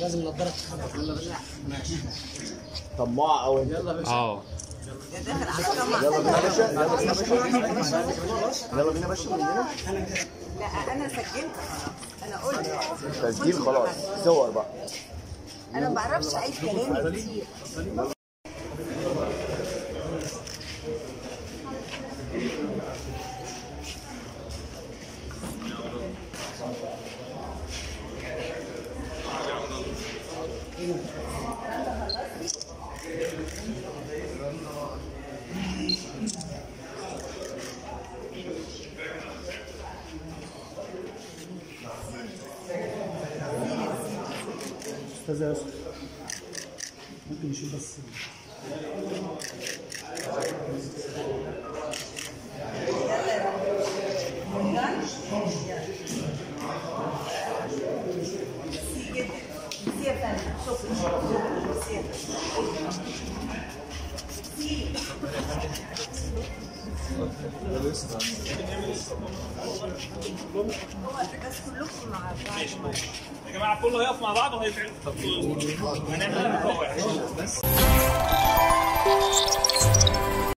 لازم نضاره طماع أو يلا آه داخل على الطمع يلا بينا باشا يلا. بينا باشا يلا بينا باشا لا أنا سجلت أنا قلت تسجيل خلاص صور بقى أنا ما بعرفش اعيد كلامي كتير fazer essa. Não tem chuva assim. بس كلكم مع بعض يا جماعة كله هيقف مع بعض وهيتعرف هنعمل واحد